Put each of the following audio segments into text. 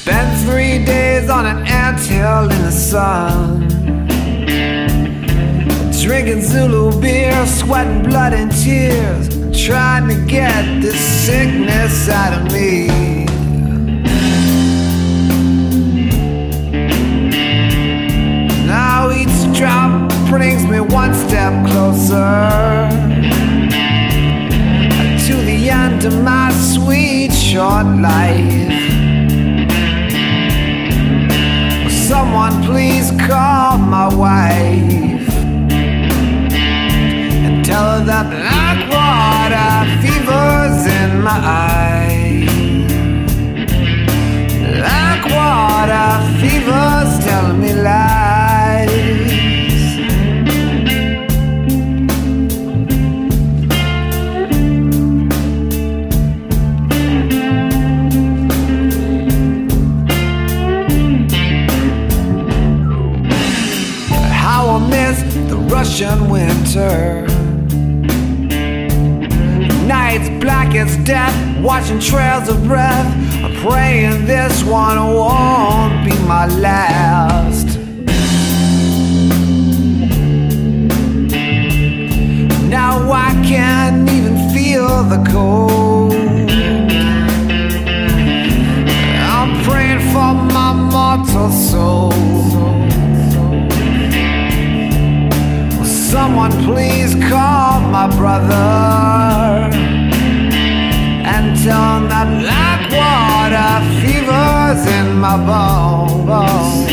spent three days on an anthill in the sun. Drinking Zulu beer, sweating blood and tears, trying to get this sickness out of me. Now each drop brings me one step closer to the end of my sweet short life. Someone please call my wife and tell her that black water fever's in my eye. Black water fever's miss the Russian winter. Nights black as death, watching trails of breath. I'm praying this one won't be my last. Now I can't even feel the cold. I'm praying for my mortal soul. Someone please call my brother and tell him that black water fever's in my bones.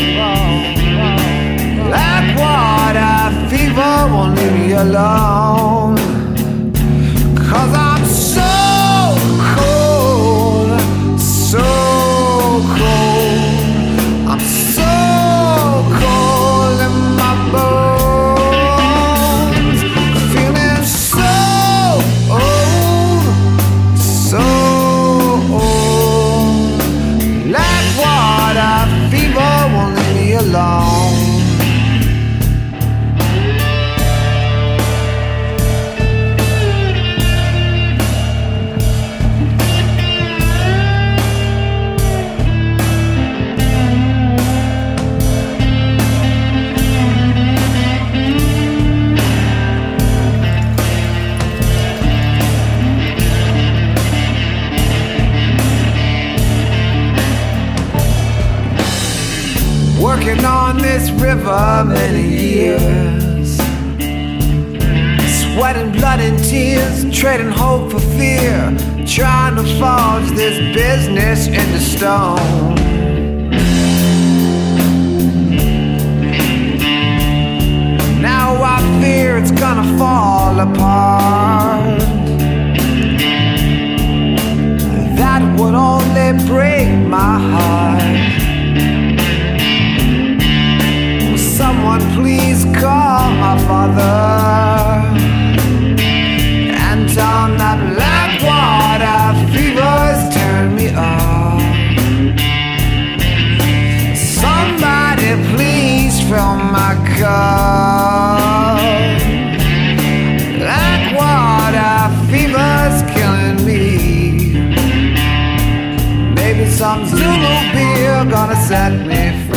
Black water fever won't leave me alone. This river many years. Sweating blood and tears, trading hope for fear. Trying to forge this business into stone. Now I fear it's gonna fall apart. That would only break my heart. Someone please call my father and him that black water fever's turned me off. Somebody please fill my cup. Black water fever's killing me. Maybe some Zulu beer gonna set me